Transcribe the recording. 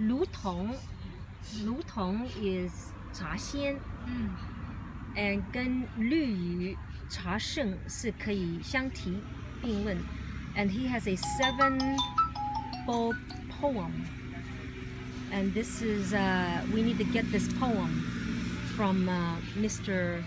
Lu Tong. Lu Tong is wen and he has a seven-ball poem. And this is uh, we need to get this poem from uh, Mr.